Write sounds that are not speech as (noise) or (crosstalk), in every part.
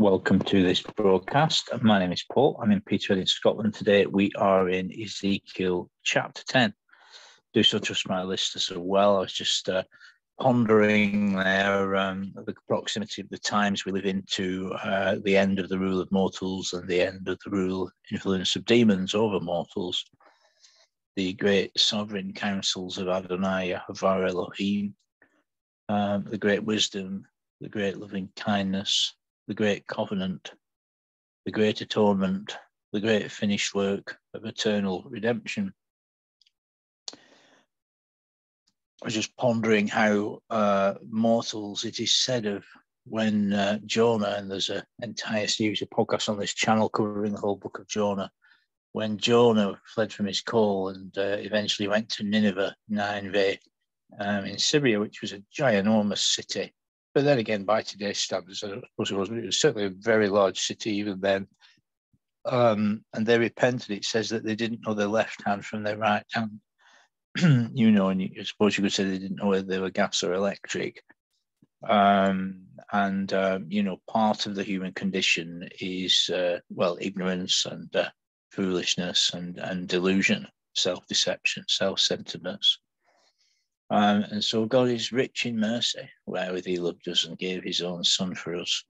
Welcome to this broadcast. My name is Paul. I'm in Peterhead in Scotland today. We are in Ezekiel chapter 10. Do so trust my listeners as well. I was just uh, pondering there um, the proximity of the times we live into uh, the end of the rule of mortals and the end of the rule influence of demons over mortals. The great sovereign counsels of Adonai, Havar Elohim, um, the great wisdom, the great loving kindness, the great covenant, the great atonement, the great finished work of eternal redemption. I was just pondering how uh, mortals, it is said of when uh, Jonah, and there's an entire series of podcasts on this channel covering the whole book of Jonah, when Jonah fled from his call and uh, eventually went to Nineveh, Nineveh, um, in Syria, which was a ginormous city, but then again, by today's standards, I suppose it wasn't. it was certainly a very large city even then. Um, and they repented. It says that they didn't know their left hand from their right hand. (clears throat) you know, and you, I suppose you could say they didn't know whether they were gas or electric. Um, and um, you know, part of the human condition is uh, well, ignorance and uh, foolishness and and delusion, self-deception, self-centeredness. Um, and so God is rich in mercy, wherewith he loved us and gave his own son for us,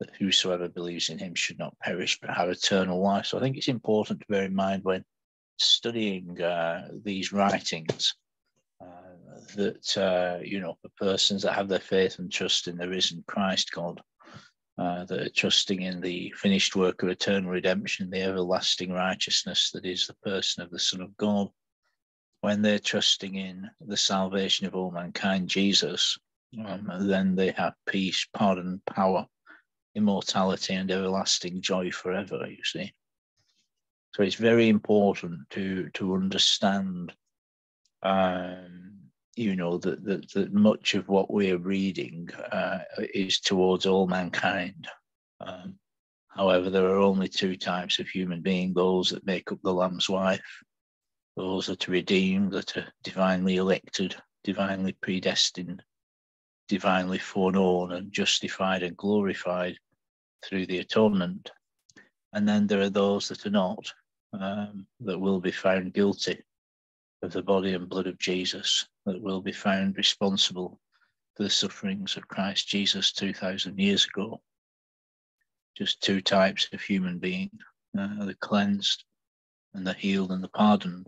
that whosoever believes in him should not perish but have eternal life. So I think it's important to bear in mind when studying uh, these writings uh, that, uh, you know, for persons that have their faith and trust in the risen Christ God, uh, that are trusting in the finished work of eternal redemption, the everlasting righteousness that is the person of the Son of God, when they're trusting in the salvation of all mankind, Jesus, um, then they have peace, pardon, power, immortality, and everlasting joy forever, you see. So it's very important to, to understand, um, you know, that, that, that much of what we're reading uh, is towards all mankind. Um, however, there are only two types of human being those that make up the Lamb's wife those that are redeemed, that are divinely elected, divinely predestined, divinely foreknown and justified and glorified through the atonement. And then there are those that are not, um, that will be found guilty of the body and blood of Jesus, that will be found responsible for the sufferings of Christ Jesus 2,000 years ago. Just two types of human being uh, the cleansed and the healed and the pardoned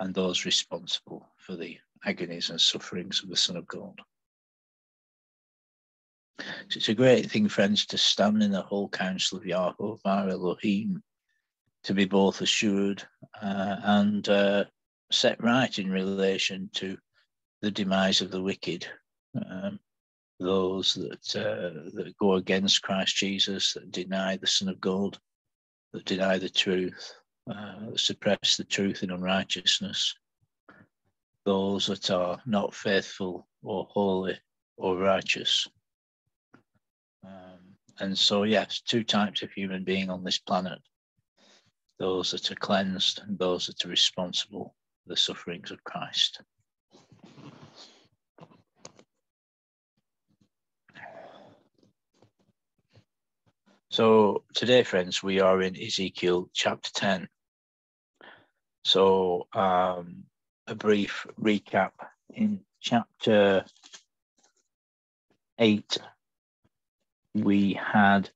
and those responsible for the agonies and sufferings of the Son of God. So it's a great thing, friends, to stand in the whole counsel of Yahweh, Elohim, to be both assured uh, and uh, set right in relation to the demise of the wicked, um, those that, uh, that go against Christ Jesus, that deny the Son of God, that deny the truth, uh, suppress the truth in unrighteousness, those that are not faithful or holy or righteous. Um, and so, yes, two types of human being on this planet those that are cleansed and those that are responsible for the sufferings of Christ. So today, friends, we are in Ezekiel chapter 10. So, um, a brief recap in chapter 8, we had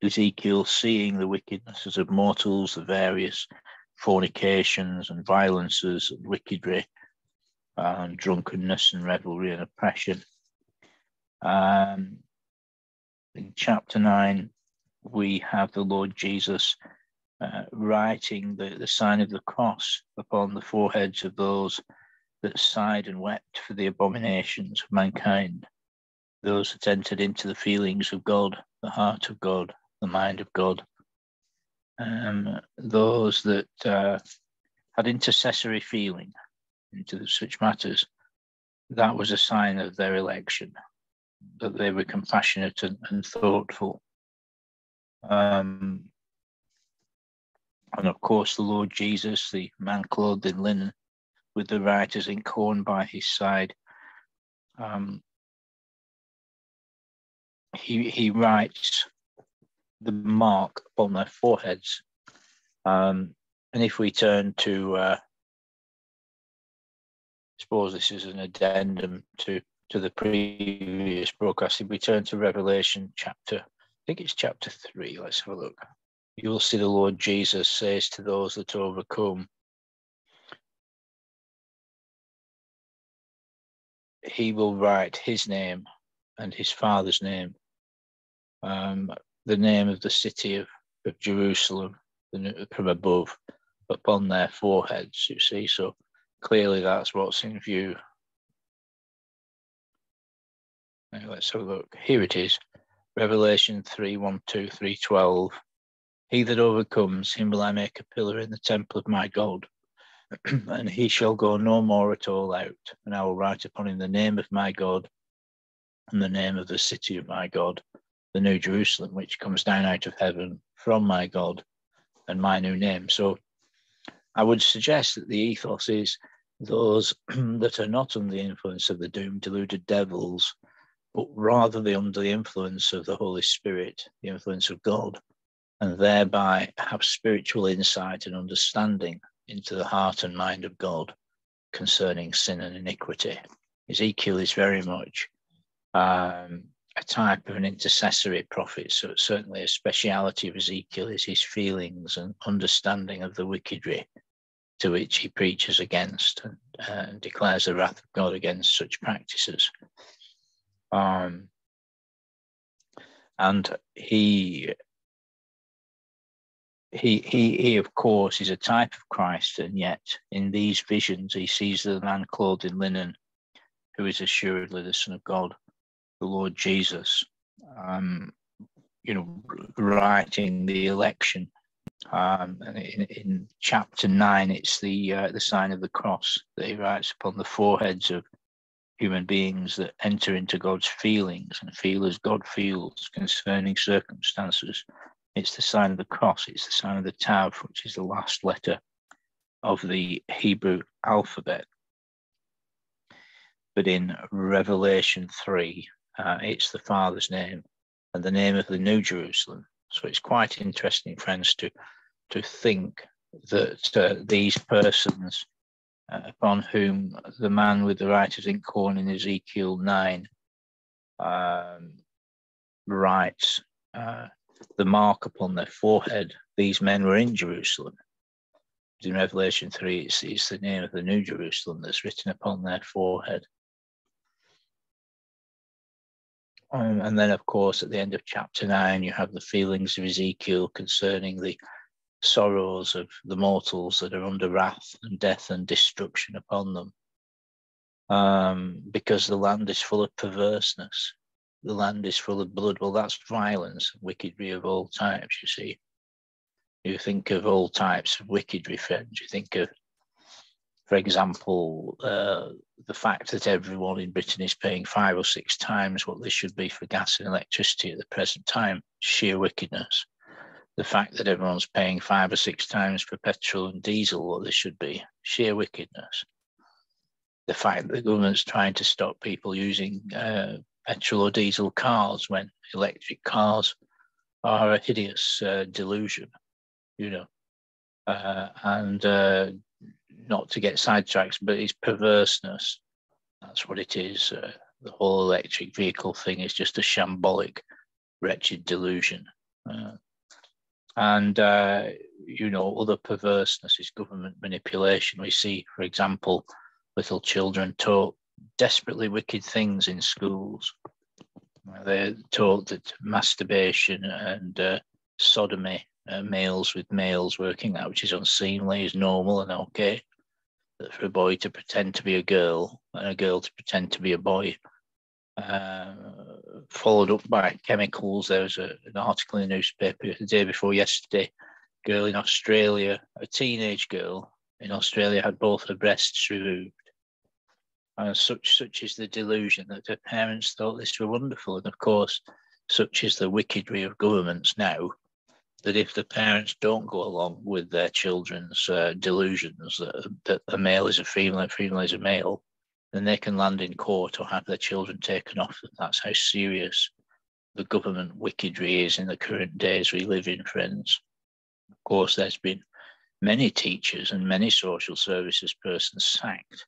Ezekiel seeing the wickednesses of mortals, the various fornications and violences and wickedry and drunkenness and revelry and oppression. Um, in chapter 9, we have the Lord Jesus uh, writing the, the sign of the cross upon the foreheads of those that sighed and wept for the abominations of mankind, those that entered into the feelings of God, the heart of God, the mind of God, um, those that uh, had intercessory feeling into such matters. That was a sign of their election, that they were compassionate and, and thoughtful. Um, and of course, the Lord Jesus, the man clothed in linen, with the writers inkhorn by his side. Um, he, he writes the mark upon their foreheads. Um, and if we turn to, uh, I suppose this is an addendum to, to the previous broadcast, if we turn to Revelation chapter, I think it's chapter three, let's have a look. You will see the Lord Jesus says to those that overcome, he will write his name and his father's name, um, the name of the city of, of Jerusalem from above upon their foreheads, you see. So clearly that's what's in view. Now let's have a look. Here it is Revelation 3 1, 2, 3, 12. He that overcomes, him will I make a pillar in the temple of my God (clears throat) and he shall go no more at all out. And I will write upon him the name of my God and the name of the city of my God, the New Jerusalem, which comes down out of heaven from my God and my new name. So I would suggest that the ethos is those (clears throat) that are not under the influence of the doomed, deluded devils, but rather the under the influence of the Holy Spirit, the influence of God, and thereby have spiritual insight and understanding into the heart and mind of God concerning sin and iniquity. Ezekiel is very much um, a type of an intercessory prophet. So certainly a speciality of Ezekiel is his feelings and understanding of the wickedry to which he preaches against and, uh, declares the wrath of God against such practices. Um, and he he, he, he, of course, is a type of Christ, and yet in these visions, he sees the man clothed in linen, who is assuredly the Son of God, the Lord Jesus. Um, you know, writing the election. Um, in, in, chapter nine, it's the uh, the sign of the cross that he writes upon the foreheads of human beings that enter into God's feelings and feel as God feels concerning circumstances it's the sign of the cross, it's the sign of the Tav, which is the last letter of the Hebrew alphabet. But in Revelation 3, uh, it's the Father's name and the name of the New Jerusalem. So it's quite interesting, friends, to, to think that uh, these persons uh, upon whom the man with the writer's inkhorn in Ezekiel 9 um, writes, uh, the mark upon their forehead. These men were in Jerusalem. In Revelation 3, it's, it's the name of the New Jerusalem that's written upon their forehead. Um, and then, of course, at the end of chapter 9, you have the feelings of Ezekiel concerning the sorrows of the mortals that are under wrath and death and destruction upon them. Um, because the land is full of perverseness the land is full of blood. Well, that's violence, wickedry of all types, you see. You think of all types of wickedry, friends. You think of, for example, uh, the fact that everyone in Britain is paying five or six times what they should be for gas and electricity at the present time, sheer wickedness. The fact that everyone's paying five or six times for petrol and diesel what they should be, sheer wickedness the fact that the government's trying to stop people using uh, petrol or diesel cars when electric cars are a hideous uh, delusion, you know. Uh, and uh, not to get sidetracked, but it's perverseness. That's what it is. Uh, the whole electric vehicle thing is just a shambolic, wretched delusion. Uh, and, uh, you know, other perverseness is government manipulation. We see, for example, little children taught desperately wicked things in schools. They're taught that masturbation and uh, sodomy, uh, males with males working out, which is unseemly, is normal and okay. That for a boy to pretend to be a girl and a girl to pretend to be a boy, uh, followed up by chemicals. There was a, an article in the newspaper the day before yesterday. Girl in Australia, a teenage girl in Australia, had both her breasts removed and such such is the delusion that the parents thought this were wonderful. And of course, such is the wickedry of governments now that if the parents don't go along with their children's uh, delusions that, that a male is a female and a female is a male, then they can land in court or have their children taken off them. That's how serious the government wickedry is in the current days we live in, friends. Of course, there's been many teachers and many social services persons sacked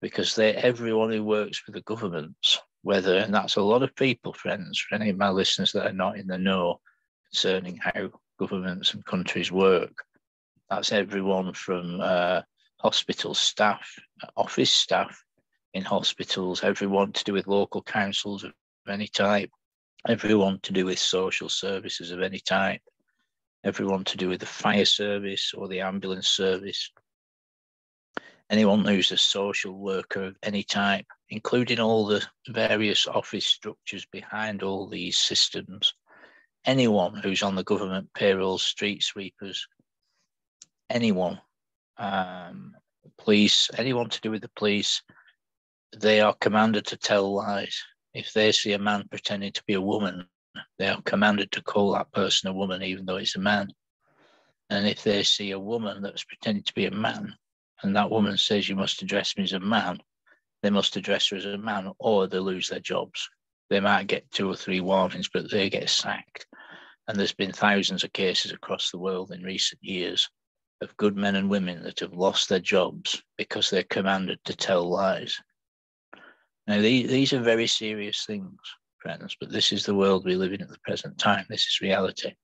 because they everyone who works for the governments, whether and that's a lot of people, friends, for any of my listeners that are not in the know concerning how governments and countries work. That's everyone from uh, hospital staff, office staff in hospitals, everyone to do with local councils of any type, everyone to do with social services of any type, everyone to do with the fire service or the ambulance service, anyone who's a social worker of any type, including all the various office structures behind all these systems, anyone who's on the government payroll, street sweepers, anyone, um, police, anyone to do with the police, they are commanded to tell lies. If they see a man pretending to be a woman, they are commanded to call that person a woman, even though it's a man. And if they see a woman that's pretending to be a man, and that woman says you must address me as a man, they must address her as a man or they lose their jobs. They might get two or three warnings, but they get sacked. And there's been thousands of cases across the world in recent years of good men and women that have lost their jobs because they're commanded to tell lies. Now, these, these are very serious things, friends, but this is the world we live in at the present time. This is reality.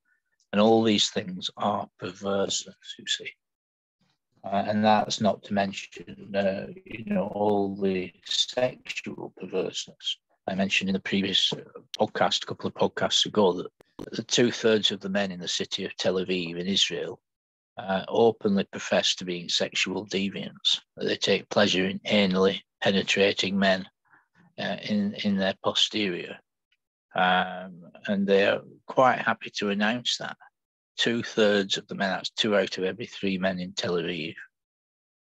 And all these things are perverseness, you see. Uh, and that's not to mention, uh, you know, all the sexual perverseness. I mentioned in the previous uh, podcast, a couple of podcasts ago, that two thirds of the men in the city of Tel Aviv in Israel uh, openly profess to being sexual deviants. They take pleasure in anally penetrating men uh, in in their posterior, um, and they are quite happy to announce that two thirds of the men, that's two out of every three men in Tel Aviv.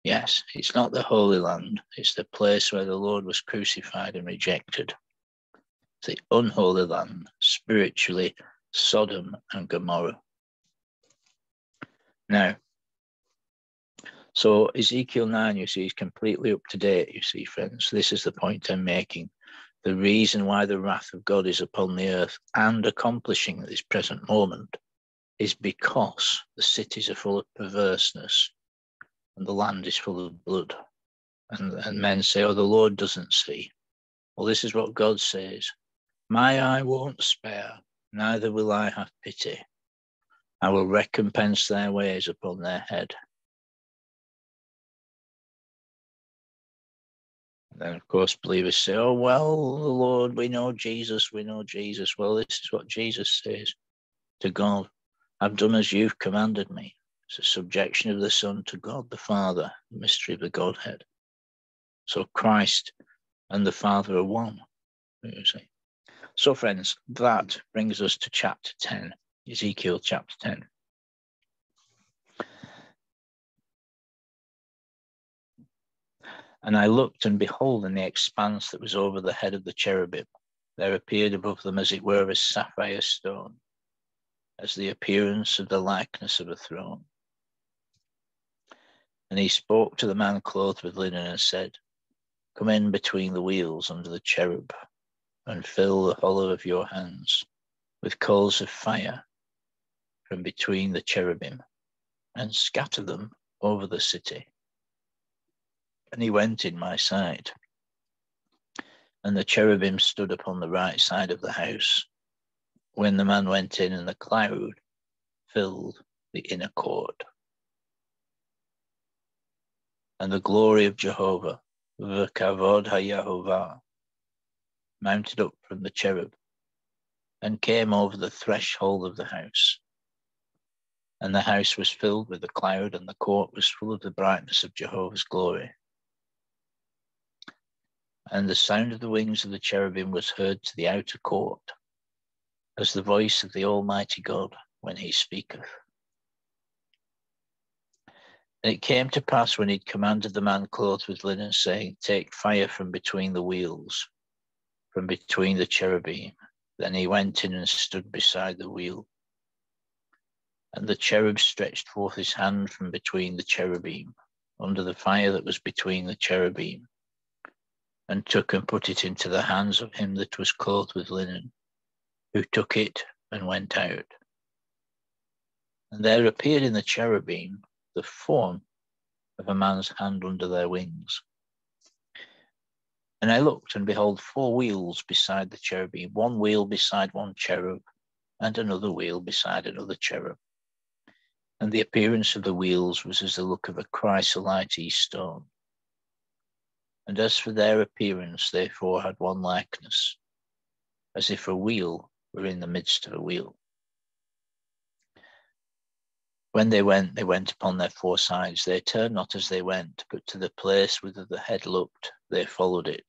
Yes, it's not the Holy Land, it's the place where the Lord was crucified and rejected. The unholy land, spiritually, Sodom and Gomorrah. Now, so Ezekiel 9, you see, is completely up to date, you see, friends. This is the point I'm making. The reason why the wrath of God is upon the earth and accomplishing at this present moment is because the cities are full of perverseness and the land is full of blood. And, and mm-hmm. men say, Oh, the Lord doesn't see. Well, this is what God says My eye won't spare, neither will I have pity. I will recompense their ways upon their head. And then, of course, believers say, Oh, well, the Lord, we know Jesus, we know Jesus. Well, this is what Jesus says to God I've done as you've commanded me. It's a subjection of the Son to God the Father, the mystery of the Godhead. So Christ and the Father are one. You see. So, friends, that brings us to chapter 10, Ezekiel chapter 10. And I looked, and behold, in the expanse that was over the head of the cherubim, there appeared above them, as it were, a sapphire stone as the appearance of the likeness of a throne. And he spoke to the man clothed with linen and said, Come in between the wheels under the cherub, and fill the hollow of your hands with coals of fire from between the cherubim, and scatter them over the city. And he went in my sight. And the cherubim stood upon the right side of the house, when the man went in and the cloud filled the inner court. And the glory of Jehovah, the Kavod HaYehovah, mounted up from the cherub and came over the threshold of the house. And the house was filled with the cloud, and the court was full of the brightness of Jehovah's glory. And the sound of the wings of the cherubim was heard to the outer court as the voice of the Almighty God when he speaketh. And it came to pass when he'd commanded the man clothed with linen, saying, Take fire from between the wheels, from between the cherubim. Then he went in and stood beside the wheel. And the cherub stretched forth his hand from between the cherubim, under the fire that was between the cherubim, and took and put it into the hands of him that was clothed with linen who took it and went out. And there appeared in the cherubim the form of a man's hand under their wings. And I looked, and behold, four wheels beside the cherubim, one wheel beside one cherub, and another wheel beside another cherub. And the appearance of the wheels was as the look of a chrysolite stone. And as for their appearance, they four had one likeness, as if a wheel were in the midst of a wheel. When they went, they went upon their four sides. They turned not as they went, but to the place whither the head looked, they followed it.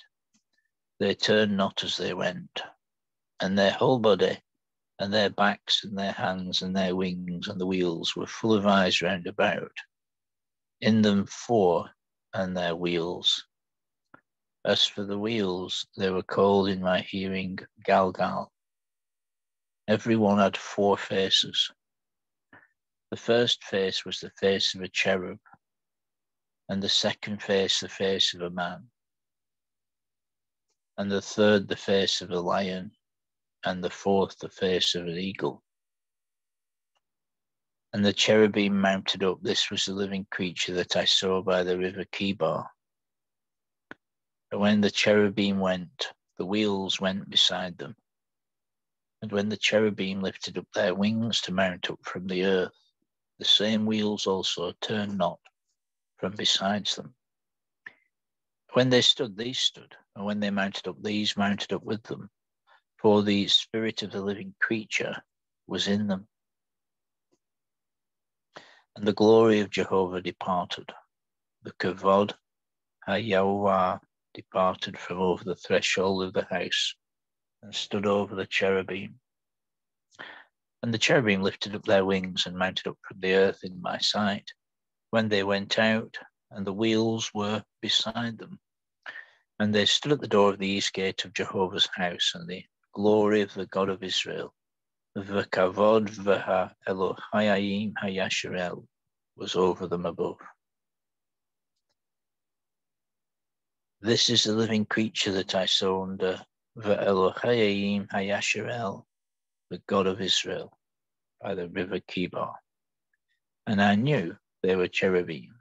They turned not as they went, and their whole body, and their backs, and their hands, and their wings, and the wheels were full of eyes round about. In them four, and their wheels. As for the wheels, they were called in my hearing Galgal. Every one had four faces the first face was the face of a cherub, and the second face the face of a man, and the third the face of a lion, and the fourth the face of an eagle. And the cherubim mounted up. This was the living creature that I saw by the river Chebar. And when the cherubim went, the wheels went beside them. And when the cherubim lifted up their wings to mount up from the earth, the same wheels also turned not from besides them. When they stood, these stood, and when they mounted up, these mounted up with them, for the spirit of the living creature was in them. And the glory of Jehovah departed. The kavod Hayawah departed from over the threshold of the house and stood over the cherubim. And the cherubim lifted up their wings and mounted up from the earth in my sight when they went out, and the wheels were beside them. And they stood at the door of the east gate of Jehovah's house, and the glory of the God of Israel, the kavod v'ha Elohayim hayasharel, was over them above. This is the living creature that I saw under the Elohayim hayasharel, the God of Israel, by the river Chebar. And I knew they were cherubim.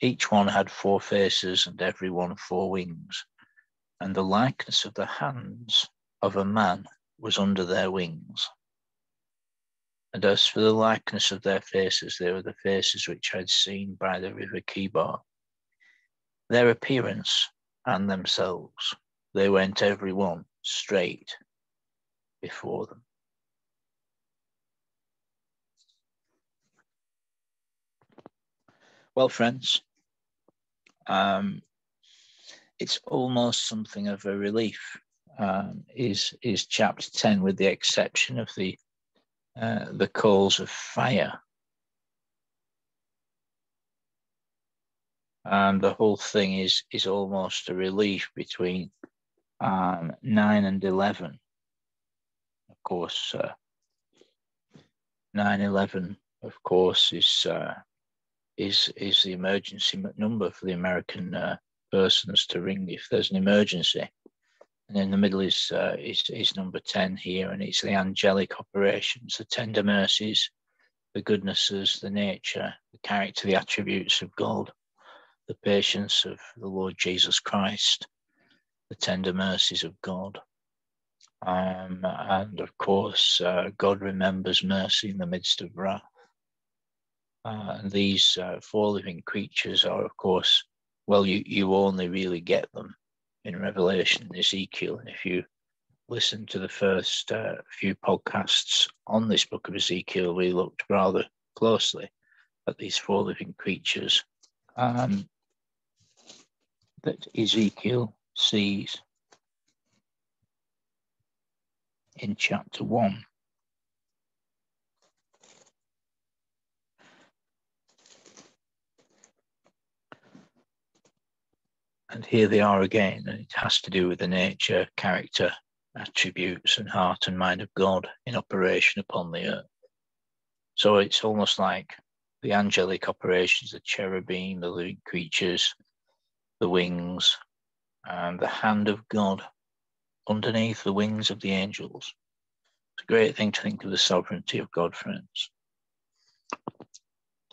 Each one had four faces and every one four wings, and the likeness of the hands of a man was under their wings. And as for the likeness of their faces, they were the faces which I had seen by the river Chebar. Their appearance and themselves, they went every one straight before them. Well, friends, um, it's almost something of a relief. Um, is is chapter ten, with the exception of the uh, the calls of fire. And the whole thing is is almost a relief between um, nine and eleven Of course, uh, 9/11, of course, is uh, is is the emergency number for the American uh, persons to ring if there's an emergency. And in the middle is, uh, is is number 10 here, and it's the angelic operations, the tender mercies, the goodnesses, the nature, the character, the attributes of God, the patience of the Lord Jesus Christ, the tender mercies of God. Um, and of course, uh, God remembers mercy in the midst of wrath. Uh, and these uh, four living creatures are, of course, well, you, you only really get them in Revelation and Ezekiel. And if you listen to the first uh, few podcasts on this book of Ezekiel, we looked rather closely at these four living creatures um, that Ezekiel sees in chapter 1. And here they are again, and it has to do with the nature, character, attributes, and heart and mind of God in operation upon the earth. So it's almost like the angelic operations, the cherubim, the living creatures, the wings, and the hand of God underneath the wings of the angels. It's a great thing to think of the sovereignty of God, friends.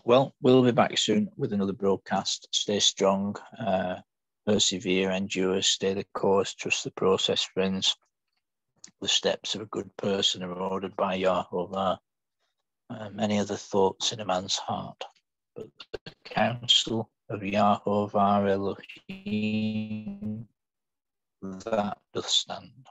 Well, we'll be back soon with another broadcast. Stay strong, uh, persevere, endure, stay the course, trust the process, friends. The steps of a good person are ordered by Yahovah. Uh, many other thoughts in a man's heart, but the counsel of Yahovah Elohim that doth stand.